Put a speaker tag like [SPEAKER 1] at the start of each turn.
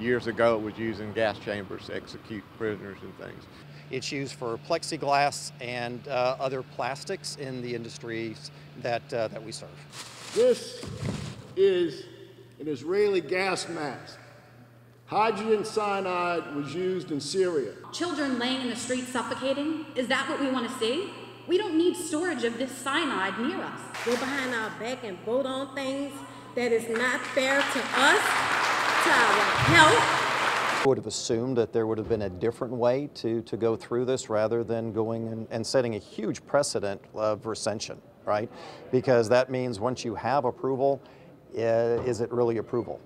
[SPEAKER 1] years ago it was used in gas chambers to execute prisoners and things.
[SPEAKER 2] It's used for plexiglass and uh, other plastics in the industries that, uh, that we serve.
[SPEAKER 3] This is an Israeli gas mask. Hydrogen cyanide was used in Syria.
[SPEAKER 4] Children laying in the street suffocating? Is that what we want to see? We don't need storage of this cyanide near us.
[SPEAKER 5] Go behind our back and vote on things that is not fair to us,
[SPEAKER 2] I would have assumed that there would have been a different way to, to go through this rather than going and, and setting a huge precedent of rescission, right? Because that means once you have approval, uh, is it really approval?